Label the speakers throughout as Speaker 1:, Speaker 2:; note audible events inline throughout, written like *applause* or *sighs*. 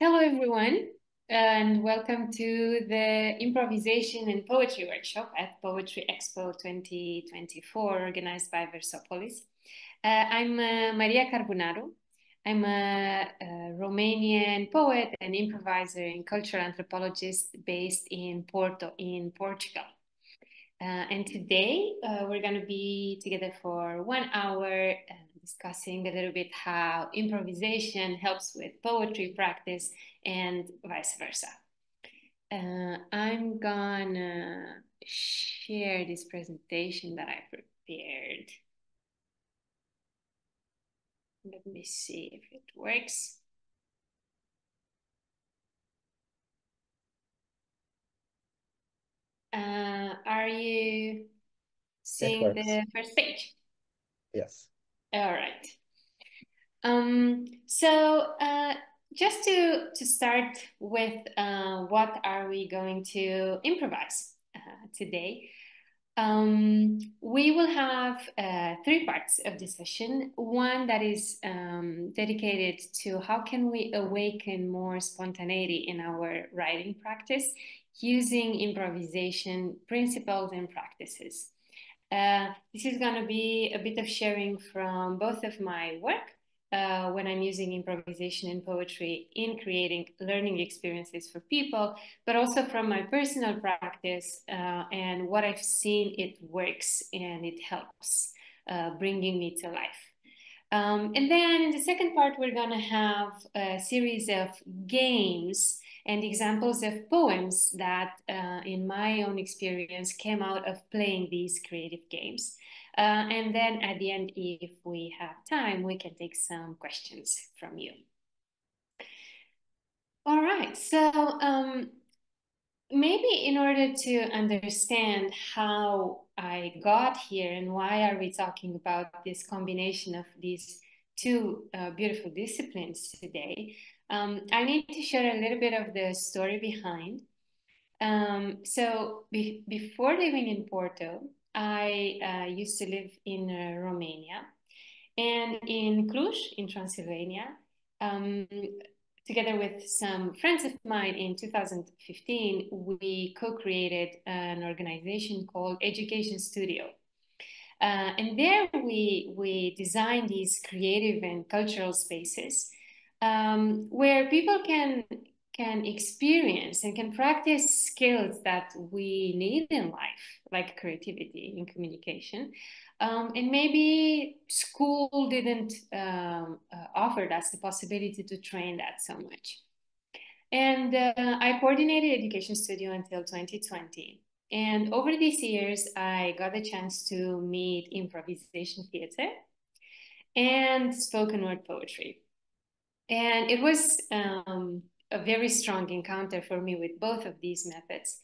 Speaker 1: Hello, everyone, and welcome to the Improvisation and Poetry Workshop at Poetry Expo 2024, organized by Versopolis. Uh, I'm uh, Maria Carbunaru. I'm a, a, Romanian poet and improviser and cultural anthropologist based in Porto, in Portugal. Uh, and today uh, we're going to be together for one hour uh, discussing a little bit how improvisation helps with poetry practice and vice versa. Uh, I'm gonna share this presentation that I prepared. Let me see if it works. Uh, are you seeing the first page?
Speaker 2: Yes.
Speaker 1: All right. Um, so uh, just to, to start with uh, what are we going to improvise uh, today? Um, we will have uh, three parts of the session. One that is um, dedicated to how can we awaken more spontaneity in our writing practice using improvisation principles and practices. Uh, this is going to be a bit of sharing from both of my work uh, when I'm using improvisation and poetry in creating learning experiences for people, but also from my personal practice uh, and what I've seen it works and it helps uh, bringing me to life. Um, and then in the second part, we're going to have a series of games and examples of poems that, uh, in my own experience, came out of playing these creative games. Uh, and then at the end, if we have time, we can take some questions from you. All right, so um, maybe in order to understand how I got here and why are we talking about this combination of these two uh, beautiful disciplines today, um, I need to share a little bit of the story behind. Um, so be before living in Porto, I uh, used to live in uh, Romania and in Cluj in Transylvania, um, together with some friends of mine in 2015, we co-created an organization called Education Studio. Uh, and there we, we designed these creative and cultural spaces um, where people can can experience and can practice skills that we need in life, like creativity and communication. Um, and maybe school didn't um, uh, offer us the possibility to train that so much. And uh, I coordinated Education Studio until 2020. And over these years, I got the chance to meet improvisation theater and spoken word poetry. And it was um, a very strong encounter for me with both of these methods.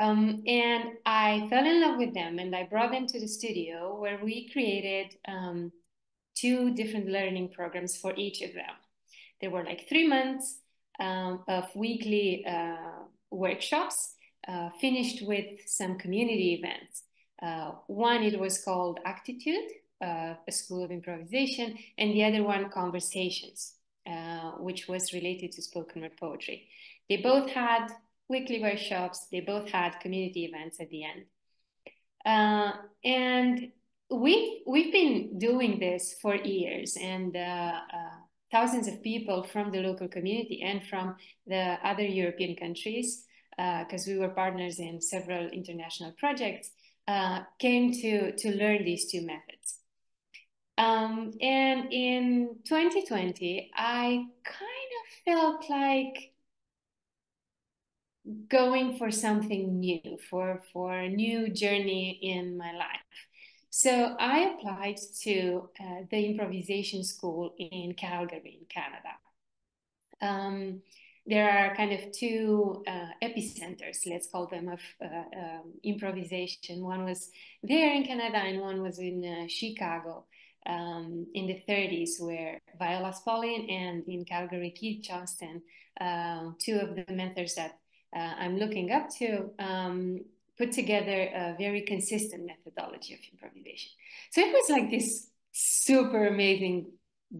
Speaker 1: Um, and I fell in love with them and I brought them to the studio where we created um, two different learning programs for each of them. There were like three months um, of weekly uh, workshops uh, finished with some community events. Uh, one, it was called Actitude, uh, a school of improvisation, and the other one, Conversations. Uh, which was related to spoken word poetry. They both had weekly workshops, they both had community events at the end. Uh, and we've, we've been doing this for years, and uh, uh thousands of people from the local community and from the other European countries, because uh, we were partners in several international projects, came to, to learn these two methods. Um, and in 2020, I kind of felt like going for something new, for, for a new journey in my life. So I applied to uh, the improvisation school in Calgary, in Canada. Um, there are kind of two uh, epicenters, let's call them, of uh, um, improvisation. One was there in Canada, and one was in uh, Chicago um, in the 30s, where Viola Spolin and in Calgary, Keith Johnstone, uh, two of the mentors that uh, I'm looking up to, um, put together a very consistent methodology of improvisation. So it was like this super amazing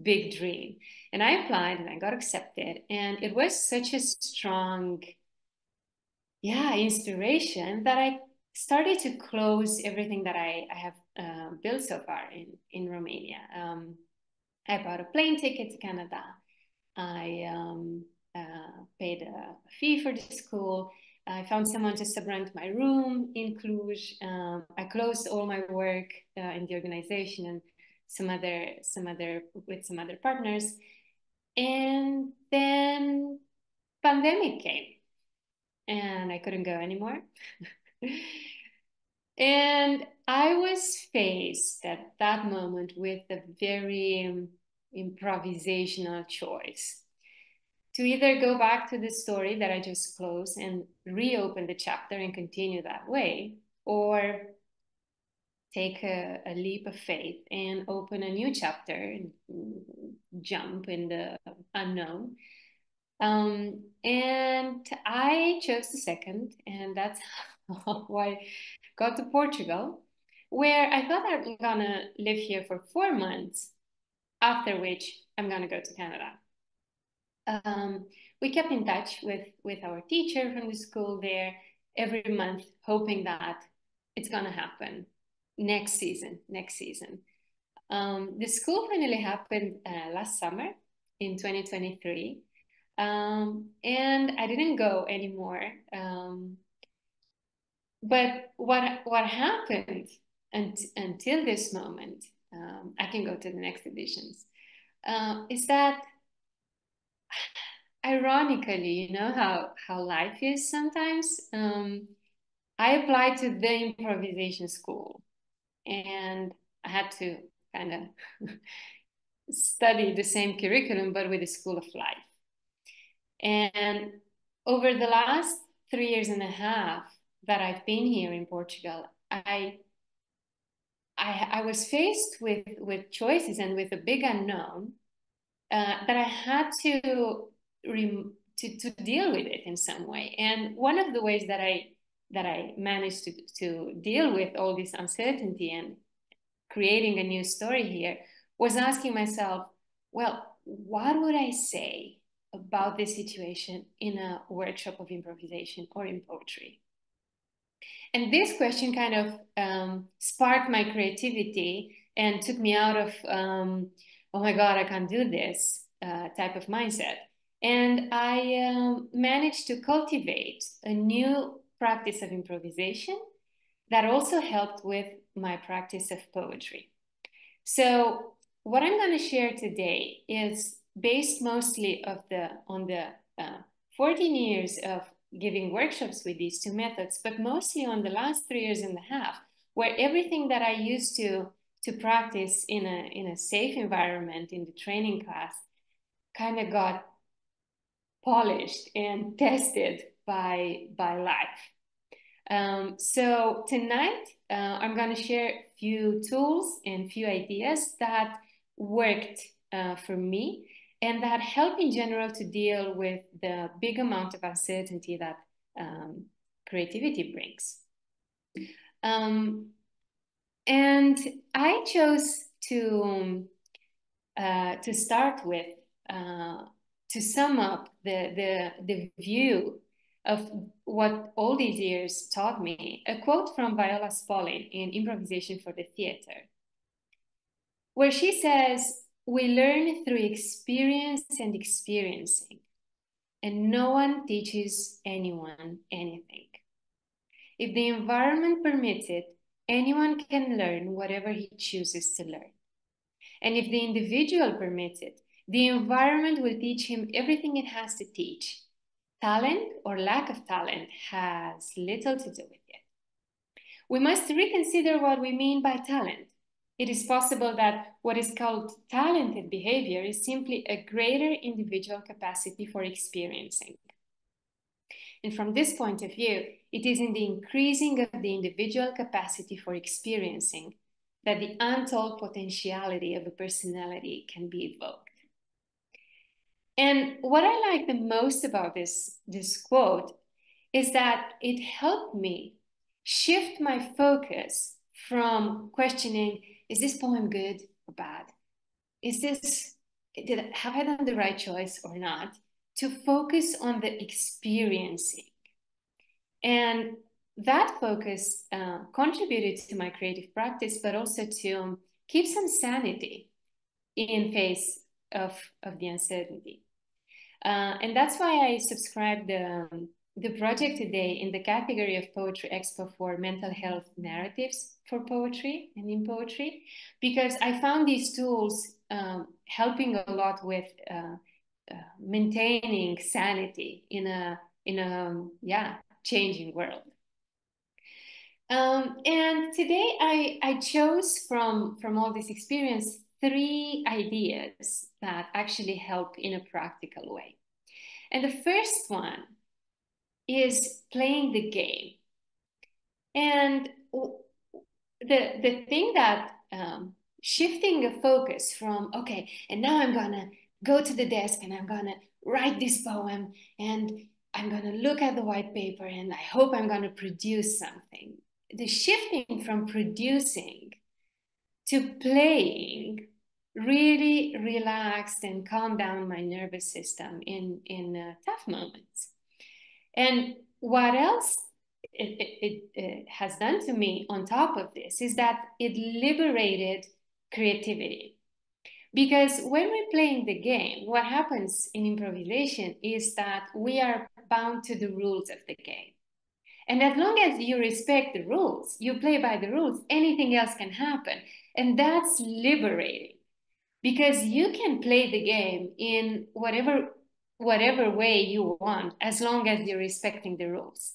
Speaker 1: big dream. And I applied and I got accepted. And it was such a strong, yeah, inspiration that I started to close everything that I, I have uh, built so far in, in Romania. Um, I bought a plane ticket to Canada. I um, uh, paid a fee for the school. I found someone to subrent my room in Cluj. Um, I closed all my work uh, in the organization and some other, some other, with some other partners. And then pandemic came and I couldn't go anymore. *laughs* and I was faced at that moment with a very um, improvisational choice to either go back to the story that I just closed and reopen the chapter and continue that way, or take a, a, leap of faith and open a new chapter and jump in the unknown. Um, and I chose the second, and that's *laughs* *laughs* I got to Portugal, where I thought I'm gonna live here for four months, after which I'm gonna go to Canada um, we kept in touch with with our teacher from the school there every month, hoping that it's gonna happen next season. Next season. Um, the school finally happened uh, last summer in 2023, um, and I didn't go anymore. Um, but what what happened and, until this moment, um, I can go to the next editions, uh, is that *sighs* ironically, you know how how life is sometimes. Um, I applied to the improvisation school, and I had to kind of *laughs* study the same curriculum, but with the School of Life. And over the last three years and a half that I've been here in Portugal, I I, I was faced with with choices and with a big unknown uh, that I had to to, to deal with it in some way. And one of the ways that I that I managed to, to deal with all this uncertainty and creating a new story here was asking myself, well, what would I say about this situation in a workshop of improvisation or in poetry? And this question kind of um, sparked my creativity and took me out of, um, oh my God, I can't do this uh, type of mindset and I um, managed to cultivate a new practice of improvisation that also helped with my practice of poetry. So what I'm going to share today is based mostly of the on the uh, 14 years of giving workshops with these two methods, but mostly on the last three years and a half, where everything that I used to to practice in a in a safe environment in the training class kind of got polished and *laughs* tested by by life. Um, so tonight uh, I'm going to share a few tools and few ideas that worked uh, for me and that help in general to deal with the big amount of uncertainty that um, creativity brings. Um, and I chose to uh, to start with uh, to sum up the, the, the view of what all these years taught me, a quote from Viola Spolin in Improvisation for the Theater, where she says, We learn through experience and experiencing, and no one teaches anyone anything. If the environment permits it, anyone can learn whatever he chooses to learn. And if the individual permits it, the environment will teach him everything it has to teach. Talent or lack of talent has little to do with it. We must reconsider what we mean by talent. It is possible that what is called talented behavior is simply a greater individual capacity for experiencing. And from this point of view, it is in the increasing of the individual capacity for experiencing that the untold potentiality of a personality can be evoked. And what I like the most about this, this quote is that it helped me shift my focus from questioning is this poem good or bad? Is this did have I done the right choice or not? To focus on the experiencing. And that focus uh, contributed to my creative practice, but also to keep some sanity in face of, of the uncertainty. Uh, and that's why I subscribe the, the project today in the category of Poetry Expo for mental health narratives for poetry and in poetry, because I found these tools um, helping a lot with uh, uh, maintaining sanity in a in a yeah changing world. Um, and today I, I chose from, from all this experience three ideas that actually help in a practical way. And the first one is playing the game. And the, the thing that um, shifting a focus from, okay, and now I'm gonna go to the desk and I'm gonna write this poem and I'm gonna look at the white paper and I hope I'm gonna produce something. The shifting from producing to playing really relaxed and calmed down my nervous system in, in uh, tough moments. And what else it, it, it, has done to me on top of this is that it liberated creativity. Because when we're playing the game, what happens in improvisation is that we are bound to the rules of the game. And as long as you respect the rules, you play by the rules, anything else can happen. And that's liberating because you can play the game in whatever whatever way you want as long as you're respecting the rules.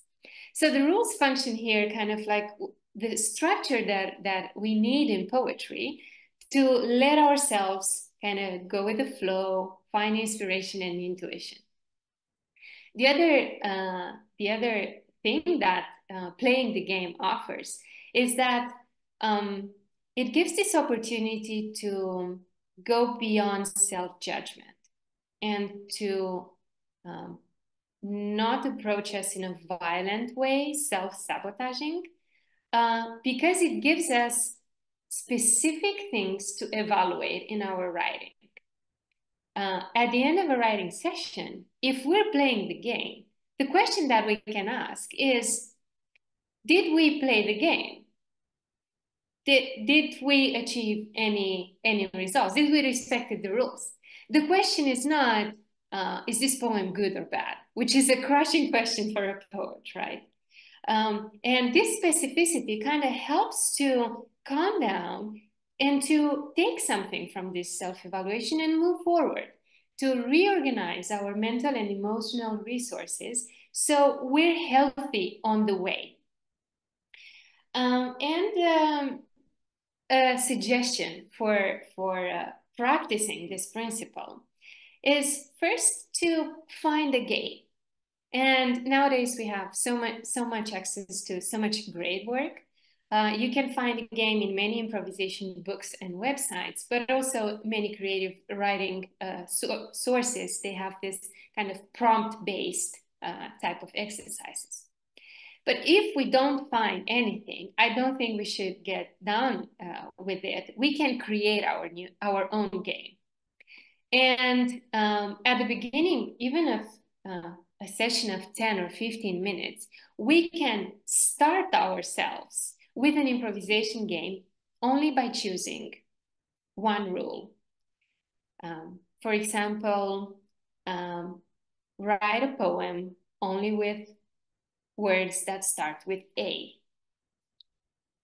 Speaker 1: So the rules function here kind of like the structure that that we need in poetry to let ourselves kind of go with the flow, find inspiration and intuition. The other, uh, the other thing that uh, playing the game offers is that um, it gives this opportunity to go beyond self-judgment and to um, not approach us in a violent way, self-sabotaging, uh, because it gives us specific things to evaluate in our writing. Uh, at the end of a writing session, if we're playing the game, the question that we can ask is, did we play the game? Did, did we achieve any, any results? Did we respect the rules? The question is not, uh, is this poem good or bad? Which is a crushing question for a poet, right? Um, and this specificity kind of helps to calm down and to take something from this self-evaluation and move forward to reorganize our mental and emotional resources so we're healthy on the way. Um, and um, a suggestion for, for uh, practicing this principle is first to find a game. And nowadays we have so much, so much access to so much great work uh, you can find a game in many improvisation books and websites, but also many creative writing uh, so sources. They have this kind of prompt-based uh, type of exercises. But if we don't find anything, I don't think we should get down uh, with it. We can create our new, our own game. And um, at the beginning, even of uh, a session of 10 or 15 minutes, we can start ourselves with an improvisation game only by choosing one rule. Um, for example, um, write a poem only with words that start with A.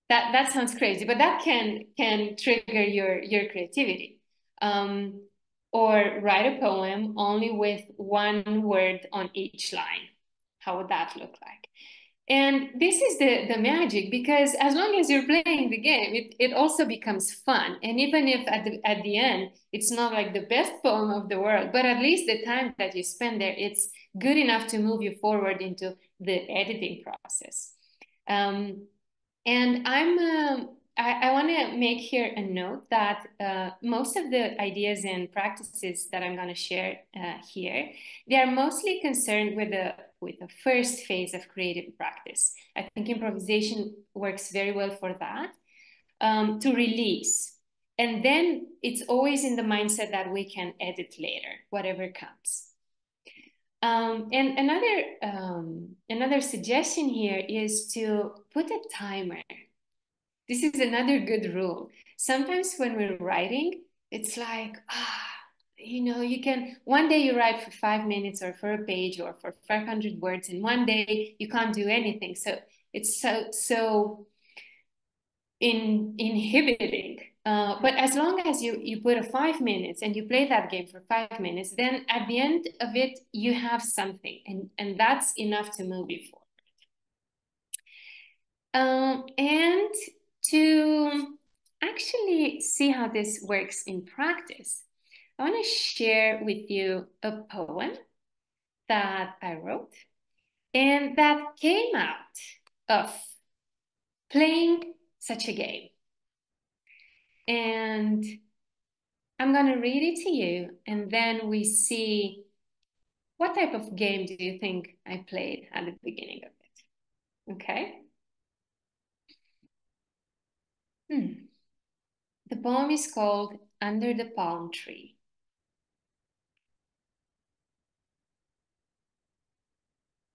Speaker 1: That, that sounds crazy, but that can, can trigger your, your creativity. Um, or write a poem only with one word on each line. How would that look like? And this is the, the magic because as long as you're playing the game, it, it also becomes fun. And even if at the, at the end, it's not like the best *laughs* poem of the world, but at least the time that you spend there, it's good enough to move you forward into the editing process. Um, and I'm, uh, I, I want to make here a note that uh, most of the ideas and practices that I'm going to share uh, here, they are mostly concerned with the with the first phase of creative practice. I think improvisation works very well for that. Um, to release, and then it's always in the mindset that we can edit later, whatever comes. Um, and another um, another suggestion here is to put a timer. This is another good rule. Sometimes when we're writing, it's like ah, you know, you can one day you write for five minutes or for a page or for 500 words, and one day you can't do anything. So it's so so in inhibiting uh, but as long as you, you put a five minutes and you play that game for five minutes, then at the end of it, you have something, and, and that's enough to move you forward. Um, and to actually see how this works in practice, I want to share with you a poem that I wrote and that came out of playing such a game. And I'm going to read it to you, and then we see what type of game do you think I played at the beginning of it? Okay. Hmm. The poem is called Under the Palm Tree.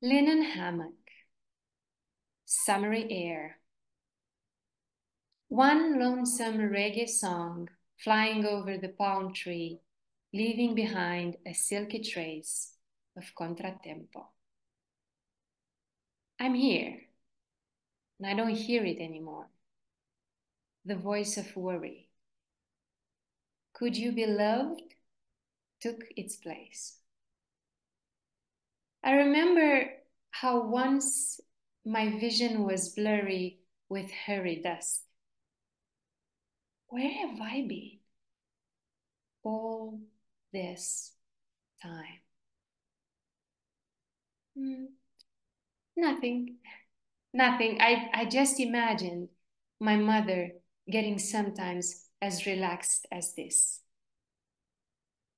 Speaker 1: Linen hammock, summery air, one lonesome reggae song flying over the palm tree, leaving behind a silky trace of contratempo. I'm here, and I don't hear it anymore. The voice of worry. Could you be loved? took its place. I remember how once my vision was blurry with hurry dust where have I been all this time? Hmm. Nothing. Nothing. I, I just imagined my mother getting sometimes as relaxed as this.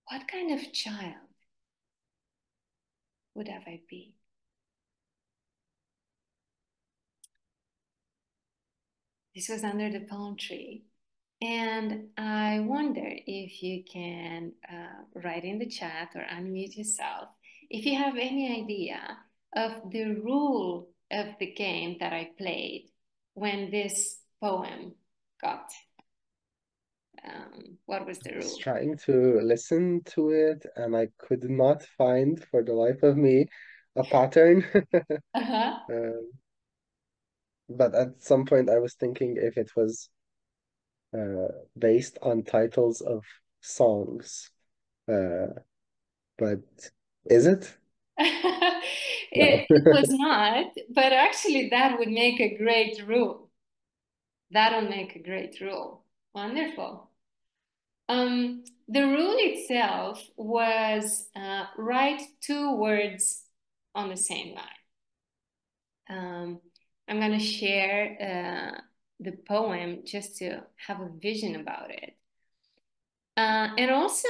Speaker 1: What kind of child would have I been? This was under the palm tree. And I wonder if you can uh, write in the chat or unmute yourself if you have any idea of the rule of the game that I played when this poem got. Um, what was the rule? I
Speaker 2: was trying to listen to it and I could not find for the life of me a pattern. *laughs* uh-huh. um, but at some point I was thinking if it was uh, based on titles of songs. Uh, but is it? *laughs*
Speaker 1: it, it was *laughs* not, but actually, that would make a great rule. That would make a great rule. Wonderful. Um, the rule itself was uh, write two words on the same line. Um, I'm going to share uh, the poem just to have a vision about it. Uh, and also,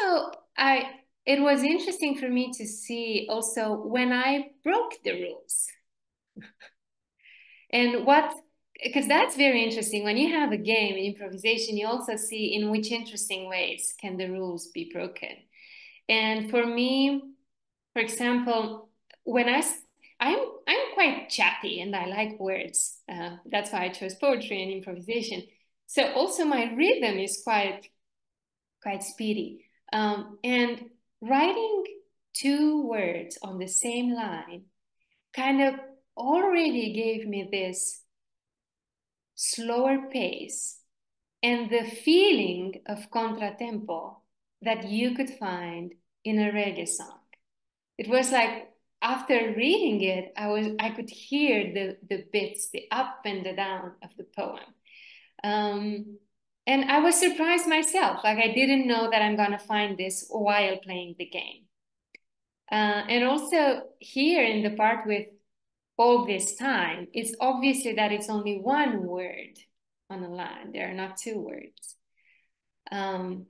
Speaker 1: I it was interesting for me to see also when I broke the rules. *laughs* and what because that's very interesting when you have a game in improvisation you also see in which interesting ways can the rules be broken and for me for example when i I'm I'm quite chatty and I like words. Uh, that's why I chose poetry and improvisation. So also my rhythm is quite quite speedy. Um, and writing two words on the same line kind of already gave me this slower pace and the feeling of contratempo that you could find in a reggae song. It was like after reading it, I was I could hear the the bits, the up and the down of the poem. Um, and I was surprised myself. Like I didn't know that I'm gonna find this while playing the game. Uh, and also here in the part with all this time, it's obviously that it's only one word on a line. There are not two words. Um,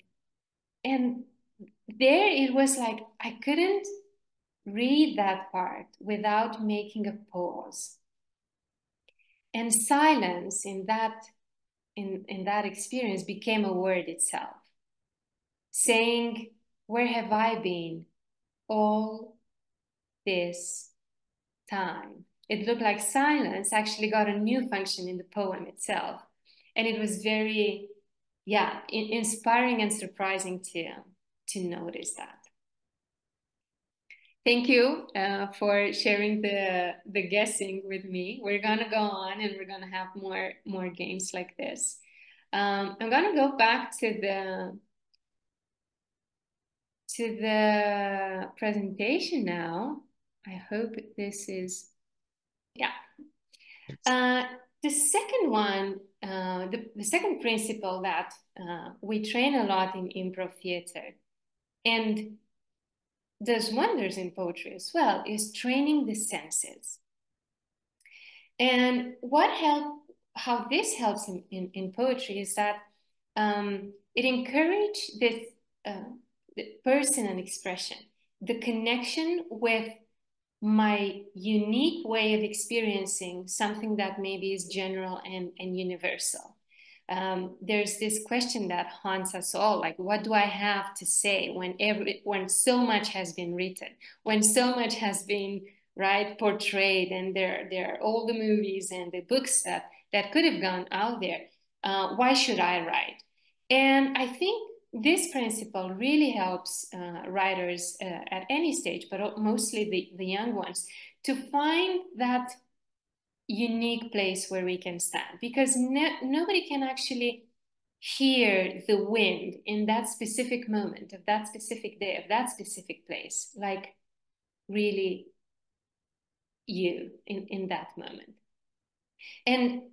Speaker 1: and there it was like I couldn't read that part without making a pause. And silence in that in, in that experience became a word itself, saying, Where have I been all this time? It looked like silence actually got a new function in the poem itself. And it was very, yeah, inspiring and surprising to, to notice that. Thank you uh, for sharing the the guessing with me. We're gonna go on and we're gonna have more more games like this. Um, I'm gonna go back to the to the presentation now. I hope this is yeah. Uh, the second one, uh, the, the second principle that uh, we train a lot in improv theater, and does wonders in poetry as well is training the senses. And what help, how this helps in, in, in poetry is that um, it encourages this uh, and expression, the connection with my unique way of experiencing something that maybe is general and, and universal. Um, there's this question that haunts us all like what do i have to say when every when so much has been written when so much has been right portrayed and there there are all the movies and the books that that could have gone out there? Uh, why should i write? And i think this principle really helps uh, writers uh, at any stage but mostly the, the young ones to find that unique place where we can stand. Because nobody can actually hear the wind in that specific moment of that specific day of that specific place like really you in, in that moment. And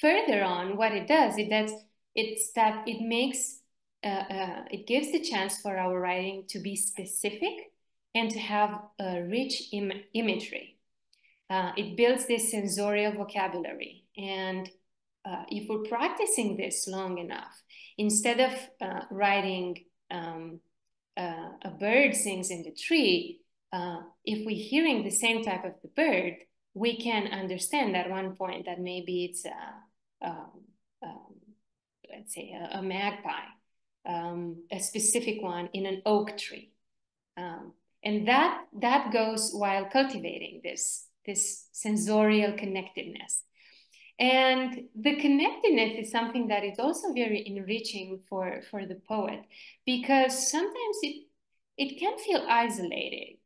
Speaker 1: further on what it does it does it's that it makes uh, uh, it gives the chance for our writing to be specific and to have a rich Im imagery uh, it builds this sensorial vocabulary. And uh, if we're practicing this long enough, instead of uh, writing um, a bird sings in the tree, if we're hearing the same type of the bird, we can understand at one point that maybe it's a, um, um, let's say a, a magpie, um, a specific one in an oak tree. Um, and that, that goes while cultivating this this sensorial connectedness. And the connectedness is something that is also very enriching for, for the poet because sometimes it, it can feel isolated.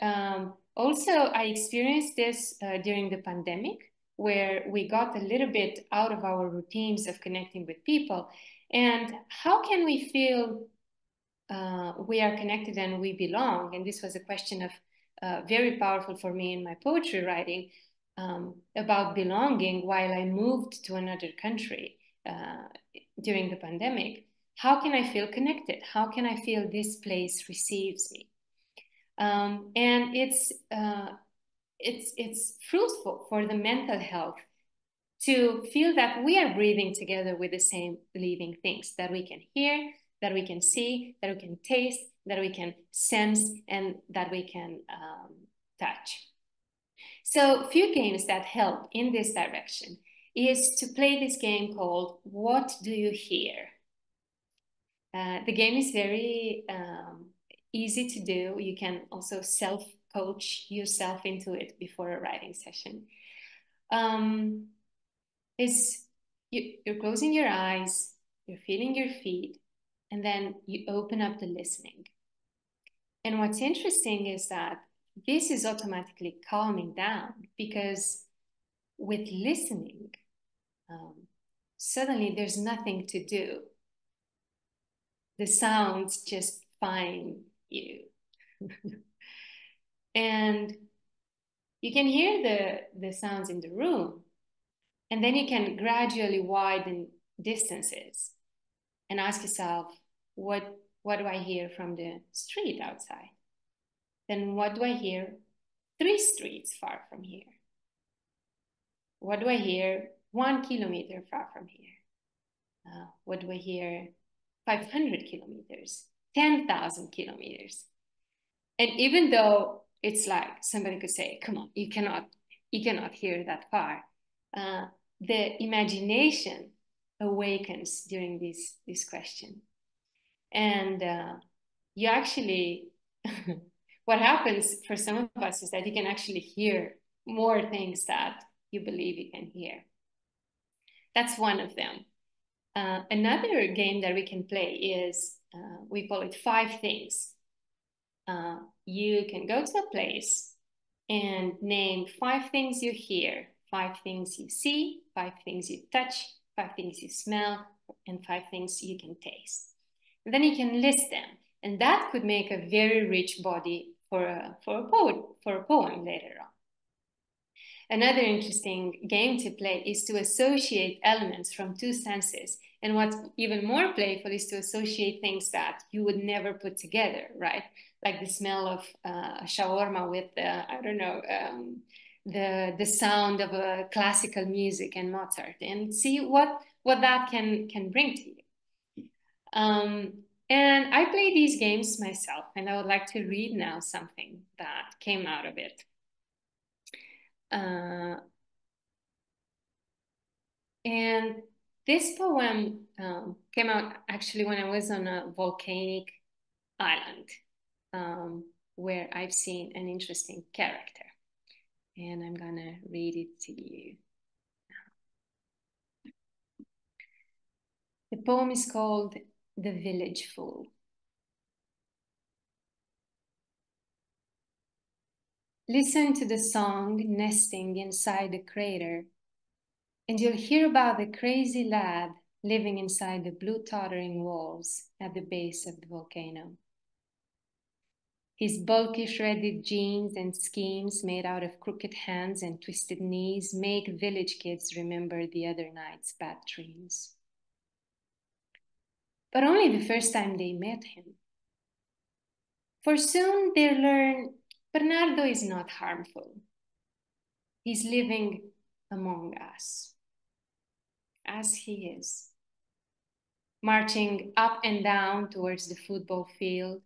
Speaker 1: Um, also, I experienced this uh, during the pandemic where we got a little bit out of our routines of connecting with people. And how can we feel uh, we are connected and we belong? And this was a question of uh, very powerful for me in my poetry writing um, about belonging while I moved to another country uh, during the pandemic. How can I feel connected? How can I feel this place receives me? Um, and it's uh, it's it's fruitful for the mental health to feel that we are breathing together with the same living things that we can hear, that we can see, that we can taste, that we can sense and that we can um, touch. So a few games that help in this direction is to play this game called What Do You Hear? Uh, the game is very um, easy to do. You can also self-coach yourself into it before a writing session. Um, is you, you're closing your eyes, you're feeling your feet, and then you open up the listening. And what's interesting is that this is automatically calming down because with listening, um, suddenly there's nothing to do. The sounds just find you. *laughs* and you can hear the, the sounds in the room, and then you can gradually widen distances and ask yourself, what what do I hear from the street outside? Then what do I hear three streets far from here? What do I hear one kilometer far from here? Uh, what do I hear 500 kilometers, 10,000 kilometers? And even though it's like somebody could say, come on, you cannot, you cannot hear that far. Uh, the imagination awakens during this this question. And uh, you actually *laughs* what happens for some of us is that you can actually hear more things that you believe you can hear. That's one of them. Uh, another game that we can play is uh, we call it five things. Uh, you can go to a place and name five things you hear five things you see five things you touch five things you smell and five things you can taste and then you can list them. And that could make a very rich body for a, for a poet, for a poem later on. Another interesting game to play is to associate elements from two senses. And what's even more playful is to associate things that you would never put together, right? Like the smell of uh, shawarma with, uh, I don't know, um, the the sound of classical music and Mozart, and see what what that can can bring to you. Um, and I play these games myself, and I would like to read now something that came out of it. Uh, and this poem um, came out actually when I was on a volcanic island um, where I've seen an interesting character. And I'm gonna read it to you. The poem is called the village fool. Listen to the song nesting inside the crater, and you'll hear about the crazy lad living inside the blue tottering walls at the base of the volcano. His bulky shredded jeans and schemes made out of crooked hands and twisted knees make village kids remember the other night's bad dreams but only the first time they met him. For soon they learn Bernardo is not harmful. He's living among us, as he is, marching up and down towards the football field,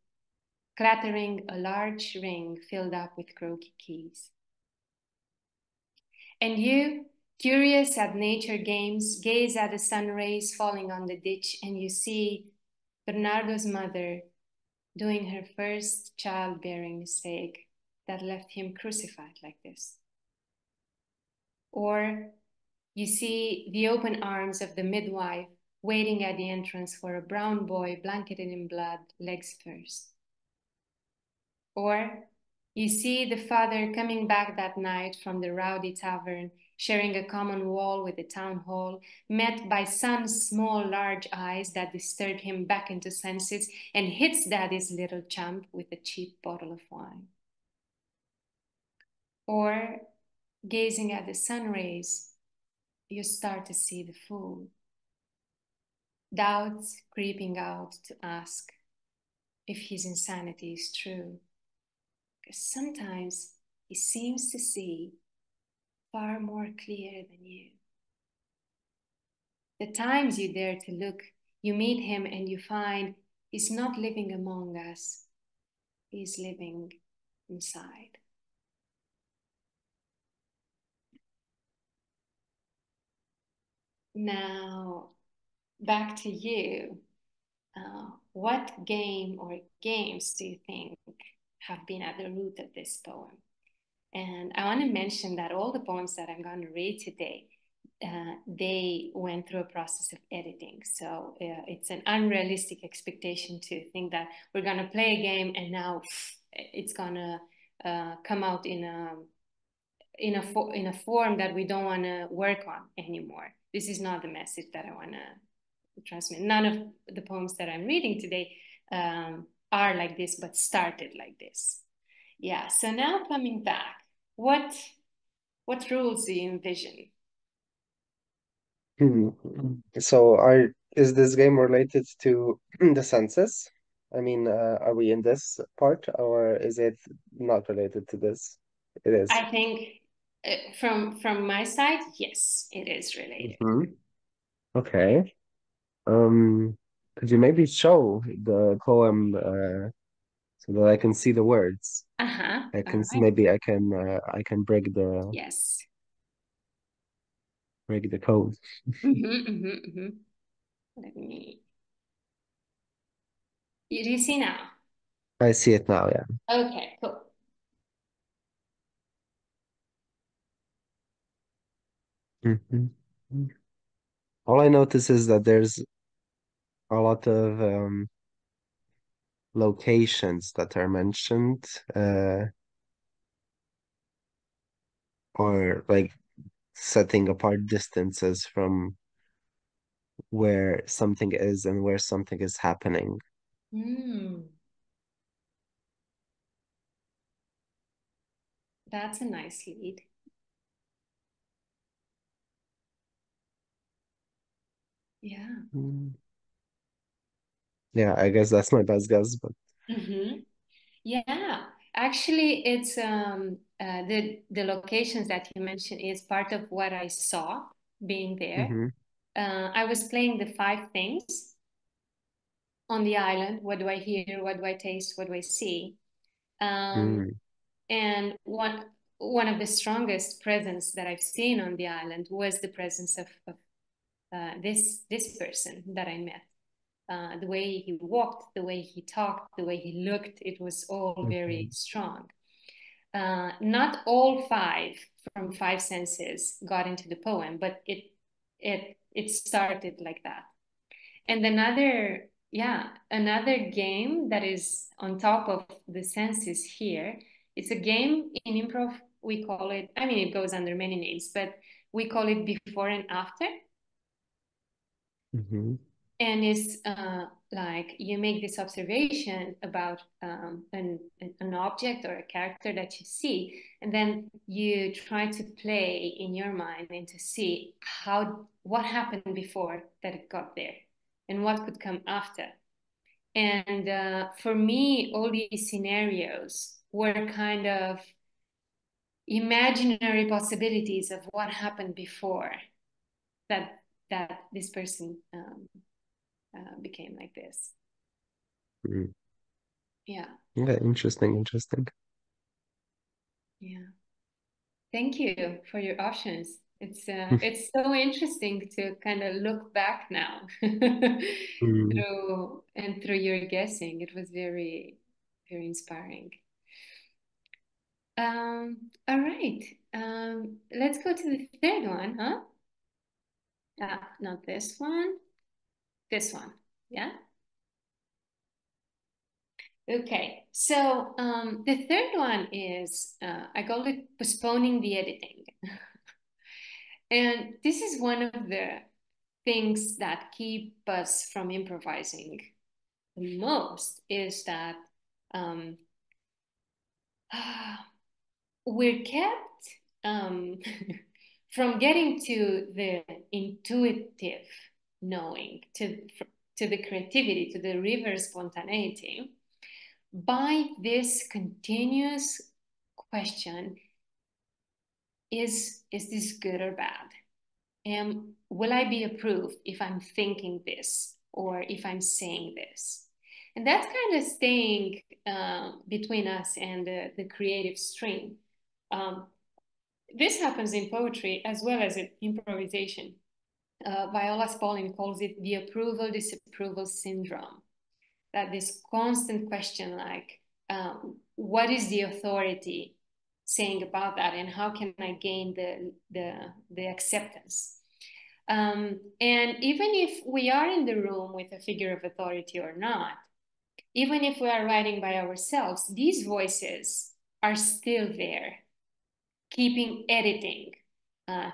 Speaker 1: clattering a large ring filled up with croaky keys. And you, Curious at nature games, gaze at the sun rays falling on the ditch, and you see Bernardo's mother doing her first childbearing mistake that left him crucified like this. Or you see the open arms of the midwife waiting at the entrance for a brown boy blanketed in blood, legs first. Or you see the father coming back that night from the rowdy tavern sharing a common wall with the town hall, met by some small, large eyes that disturb him back into senses and hits daddy's little chump with a cheap bottle of wine. Or, gazing at the sun rays, you start to see the fool. Doubts creeping out to ask if his insanity is true. Sometimes he seems to see far more clear than you. The times you dare to look, you meet him and you find he's not living among us, he's living inside. Now, back to you. Uh, what game or games do you think have been at the root of this poem? And I want to mention that all the poems that I'm going to read today, uh, they went through a process of editing. So uh, it's an unrealistic expectation to think that we're going to play a game and now it's going to uh, come out in a in a fo- in a form that we don't want to work on anymore. This is not the message that I want to transmit. None of the poems that I'm reading today um, are like this, but started like this. Yeah. So now coming back what what rules do you envision?
Speaker 2: Hmm. So are is this game related to *clears throat* the senses? I mean, uh, are we in this part or is it not related to this? It is.
Speaker 1: I think uh, from from my side, yes, it is related.
Speaker 2: Mhm. Okay. Um, could you maybe show the poem uh, so that I can see the words?
Speaker 1: Uh-huh.
Speaker 2: I can see, maybe I can uh, I can break the
Speaker 1: Yes.
Speaker 2: break the code. *laughs*
Speaker 1: mm-hmm, mm-hmm, mm-hmm. Let me. Do you see now?
Speaker 2: I see it now, yeah.
Speaker 1: Okay, cool.
Speaker 2: Mm-hmm. All I notice is that there's a lot of um, locations that are mentioned, uh, or like setting apart distances from where something is and where something is happening.
Speaker 1: Mm. That's a nice lead. Yeah.
Speaker 2: Mm. Yeah, I guess that's my best guess, but
Speaker 1: mm-hmm. yeah, actually, it's um uh, the the locations that you mentioned is part of what I saw being there. Mm-hmm. Uh, I was playing the five things on the island. What do I hear? What do I taste? What do I see? Um, mm. And one one of the strongest presence that I've seen on the island was the presence of, of uh, this this person that I met. Uh, the way he walked, the way he talked, the way he looked, it was all mm-hmm. very strong. Uh, not all five from five senses got into the poem, but it it it started like that. And another, yeah, another game that is on top of the senses here. It's a game in improv. We call it. I mean, it goes under many names, but we call it before and after. Mm-hmm. And it's uh, like you make this observation about um, an, an object or a character that you see, and then you try to play in your mind and to see how what happened before that it got there, and what could come after. And uh, for me, all these scenarios were kind of imaginary possibilities of what happened before that that this person um, uh, became like this. Mm. Yeah.
Speaker 2: Yeah, interesting, interesting.
Speaker 1: Yeah. Thank you for your options. It's uh, it's so interesting to kind of look back now *laughs* mm. through and through your guessing. It was very very inspiring. Um, all right. Um, let's go to the third one, huh? Ah, not this one. This one, yeah? Okay, so um, the third one is, uh, I call it postponing the editing. *laughs* and this is one of the things that keep us from improvising the most is that um, *sighs* we're kept um, *laughs* from getting to the intuitive knowing, to, to the creativity, to the river spontaneity, by this continuous question is, is this good or bad? And will I be approved if I'm thinking this or if I'm saying this? And that's kind of staying uh, between us and the, the creative stream. Um, this happens in poetry as well as in improvisation. Uh, Viola Spolin calls it the approval disapproval syndrome. That this constant question, like, um, what is the authority saying about that, and how can I gain the the, the acceptance? Um, and even if we are in the room with a figure of authority or not, even if we are writing by ourselves, these voices are still there keeping editing. Uh,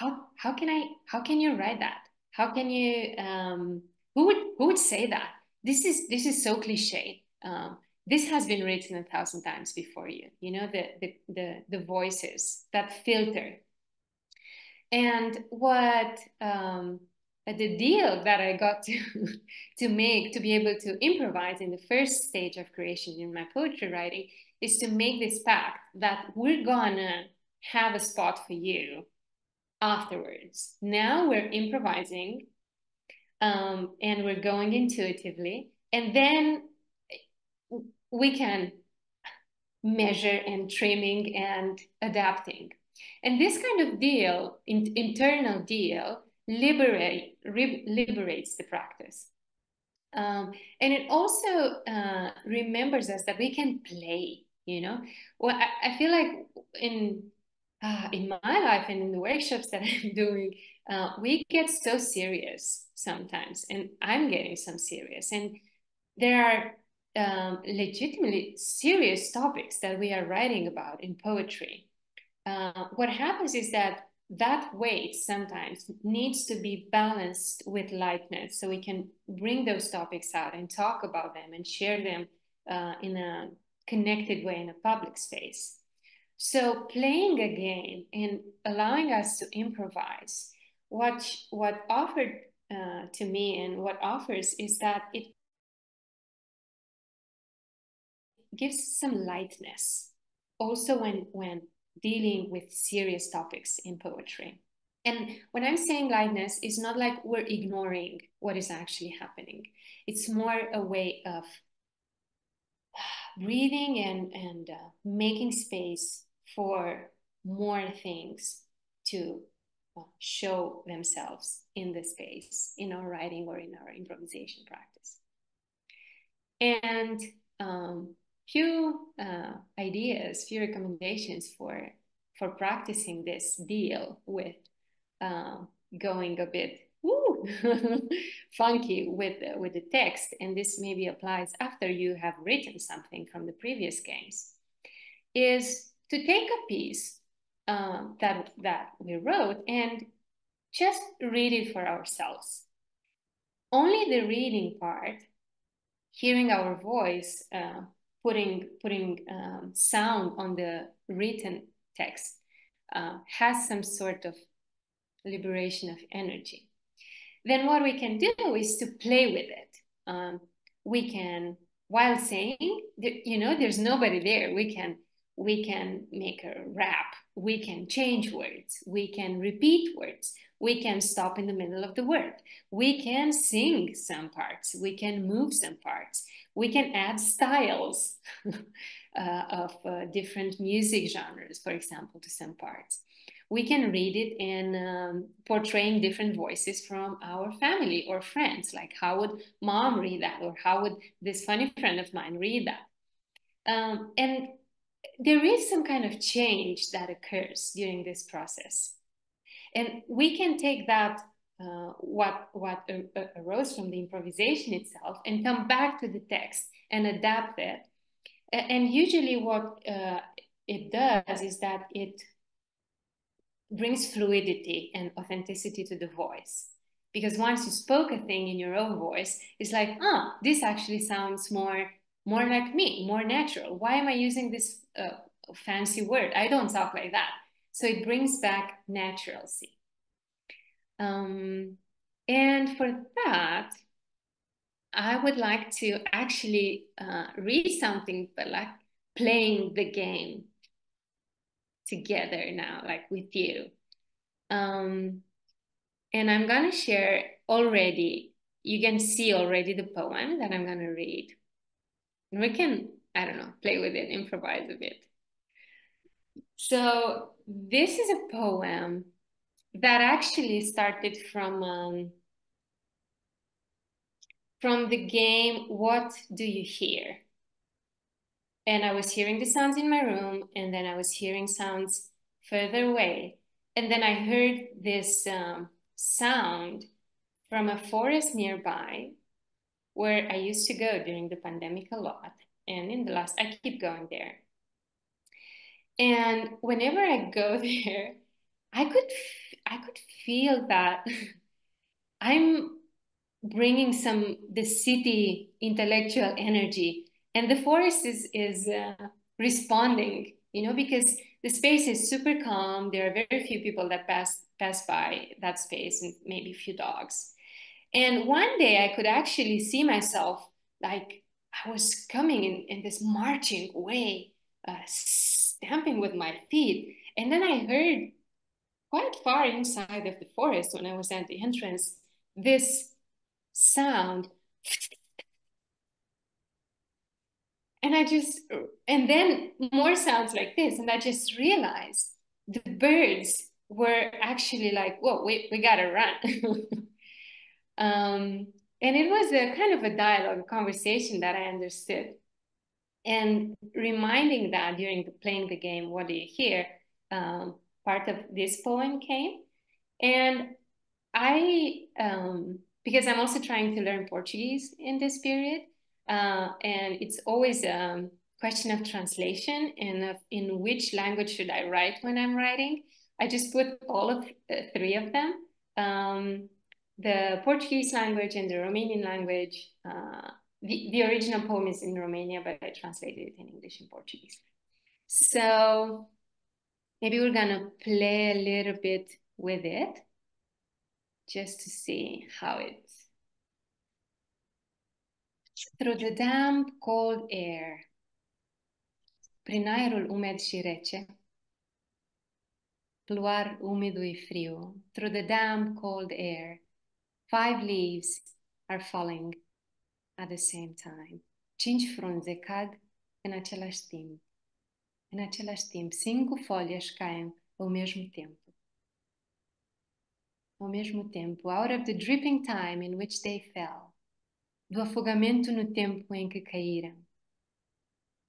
Speaker 1: how how can I how can you write that? How can you um, who would who would say that? This is this is so cliche. Um, this has been written a thousand times before you. You know the the the, the voices that filter. And what um, the deal that I got to *laughs* to make to be able to improvise in the first stage of creation in my poetry writing is to make this pact that we're gonna have a spot for you afterwards. Now we're improvising um, and we're going intuitively, and then we can measure and trimming and adapting. And this kind of deal, in, internal deal, liberate, re, liberates the practice. Um, and it also uh, remembers us that we can play, you know. Well, I, I feel like in uh, in my life and in the workshops that *laughs* I'm doing, uh, we get so serious sometimes, and I'm getting some serious. And there are um, legitimately serious topics that we are writing about in poetry. Uh, what happens is that that weight sometimes needs to be balanced with lightness so we can bring those topics out and talk about them and share them uh, in a connected way in a public space. So playing a game and allowing us to improvise, what what offered uh, to me and what offers is that it gives some lightness also when when dealing with serious topics in poetry. And when I'm saying lightness, it's not like we're ignoring what is actually happening. It's more a way of *sighs* breathing and, and uh, making space for more things to uh, show themselves in the space, in our writing or in our improvisation practice. And um, few uh, ideas, few recommendations for for practicing this deal with uh, going a bit woo, *laughs* funky with with the text, and this maybe applies after you have written something from the previous games, is to take a piece um, that that we wrote and just read it for ourselves. Only the reading part, hearing our voice. Uh, putting putting um, sound on the written text uh, has some sort of liberation of energy. Then what we can do is to play with it. Um, we can, while saying, you know, there's nobody there. We can we can make a rap. We can change words. We can repeat words. We can stop in the middle of the word. We can sing some parts. We can move some parts we can add styles *laughs* uh, of uh, different music genres, for example, to some parts. We can read it in um, portraying different voices from our family or friends, like how would mom read that, or how would this funny friend of mine read that? Um, and there is some kind of change that occurs during this process. And we can take that uh, what what arose from the improvisation itself and come back to the text and adapt it. And usually, what uh, it does is that it brings fluidity and authenticity to the voice. Because once you spoke a thing in your own voice, it's like, oh, this actually sounds more more like me, more natural. Why am I using this uh, fancy word? I don't talk like that. So it brings back naturalcy. Um, and for that, I would like to actually uh, read something, but like playing the game together now, like with you. Um, and I'm going to share already, you can see already the poem that I'm going to read. We can, I don't know, play with it, improvise a bit. So, this is a poem that actually started from um, from the game what do you hear and i was hearing the sounds in my room and then i was hearing sounds further away and then i heard this um, sound from a forest nearby where i used to go during the pandemic a lot and in the last i keep going there and whenever i go *laughs* there i could I could feel that *laughs* I'm bringing some the city intellectual energy, and the forest is is uh, responding. You know, because the space is super calm. There are very few people that pass pass by that space, and maybe a few dogs. And one day, I could actually see myself like I was coming in in this marching way, uh, stamping with my feet, and then I heard quite far inside of the forest when I was at the entrance, this sound. And I just, and then more sounds like this. And I just realized the birds were actually like, whoa, we, we gotta run. *laughs* um, and it was a kind of a dialogue, a conversation that I understood. And reminding that during the, playing the game, what do you hear? Um, part of this poem came. And I, um, because I'm also trying to learn Portuguese in this period, uh, and it's always a question of translation and of in which language should I write when I'm writing. I just put all of uh, three of them. Um, the Portuguese language and the Romanian language. Uh, the, the original poem is in Romania, but I translated it in English and Portuguese. So maybe we're gonna play a little bit with it just to see how it Through the damp, cold air, prin aerul umed și rece, fluar umidului frio, through the damp, cold air, five leaves are falling at the same time. Cinci frunze cad în același timp. În același timp, cinco folhas caem ao mesmo tempo. Ao mesmo tempo, out of the dripping time in which they fell, do afogamento no tempo em que caíram,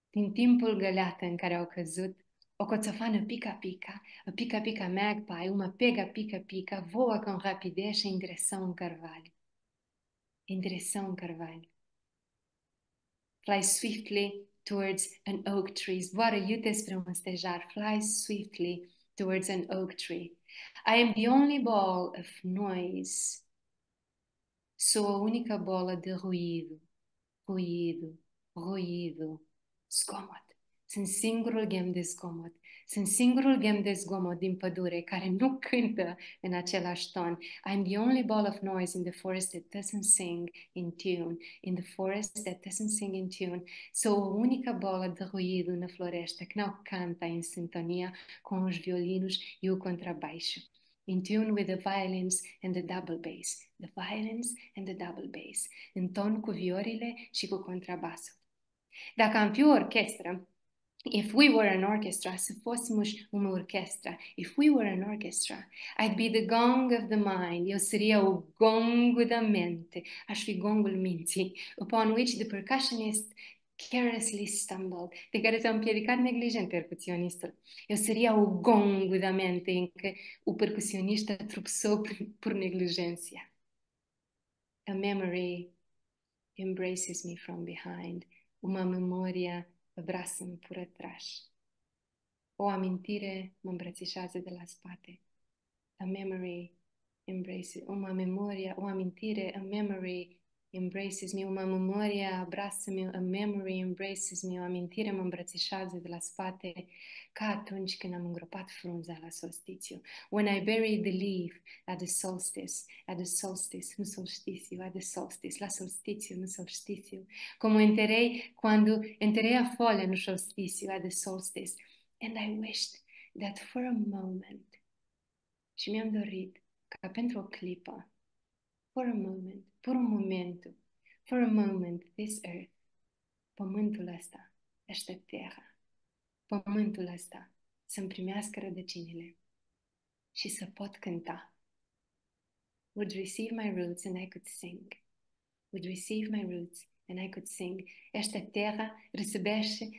Speaker 1: din timpul găleată în care au căzut, o coțofană pica-pica, a pica-pica magpie, uma pega pica-pica, voa com rapidez em direção a um carvalho. Em direção a um carvalho. Fly swiftly towards an oak tree. Iute spre un stejar. Fly swiftly towards an oak tree. I am the only ball of noise. Sou a única bola de ruído, ruído, ruído, zgomot. Sunt singurul gem de zgomot. Sunt singurul gem de zgomot din pădure care nu *laughs* cântă în același ton. I'm the only ball of noise in the forest that doesn't sing in tune. In the forest that doesn't sing in tune. Sou a única bola de ruído na floresta que não canta em sintonia com os violinos e o contrabaixo. In tune with the violins and the double bass. The violins and the double bass. În ton cu viorile și cu contrabasul. Dacă am fi o orchestră, if we were an orchestra, se fôssemos uma orquestra, if we were an orchestra, I'd be the gong of the mind, eu seria o gongo da mente, aș fi gongul minții, upon which the percussionist carelessly stumbled, de care s-a împiedicat neglijent percuționistul. Eu seria o gongo da mente em que o percussionista tropeçou por negligência. A memory embraces me from behind, uma memória abraça-me por atrás. O amintire mă îmbrățișează de la spate. A memory embraces, uma memória, o amintire, a memory embraces me, uma memória abraça-me, a memory embraces me, o amintire mă îmbrățișează de la spate, ca atunci când am îngropat frunza la solstițiu. When I buried the leaf at the solstice, at the solstice, no solstício, at the solstice, la solstițiu, no solstício. Como enterrei, quando enterrei a folha no solstício, at the solstice. And I wished that for a moment, și mi-am dorit ca pentru o clipă, for a moment, por un momento, for a moment, this earth, pământul ăsta, ăștia terra, pământul ăsta să-mi primească rădăcinile și să pot cânta. Would receive my roots and I could sing. Would receive my roots and I could sing. Esta terra recebesse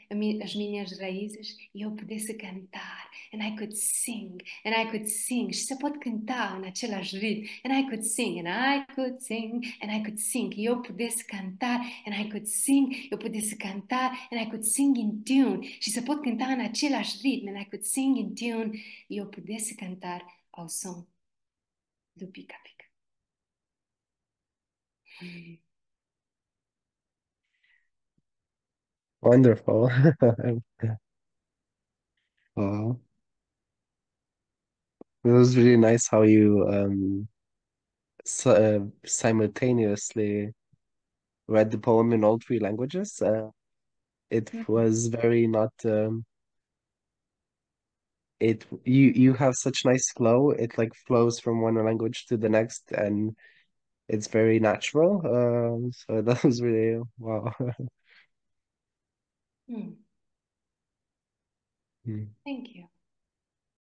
Speaker 1: as minhas raízes e eu pudesse cantar. And I could sing, and I could sing. Și se pot cânta în același ritm. And I could sing, and I could sing, and I could sing. Eu pudesse cantar, and I could sing. Eu pudesse cantar, and I could sing in tune. Și se pot cânta în același ritm. And I could sing in tune. Eu pudesse cantar ao som do pica-pica.
Speaker 2: Wonderful. *laughs* Wow. It was really nice how you um uh, simultaneously read the poem in all three languages. Uh, it mm -hmm. was very not um, it you you have such nice flow. It like flows from one language to the next, and it's very natural. Um, so *laughs* that was really wow. *laughs*
Speaker 1: Hmm. Mm. Thank you.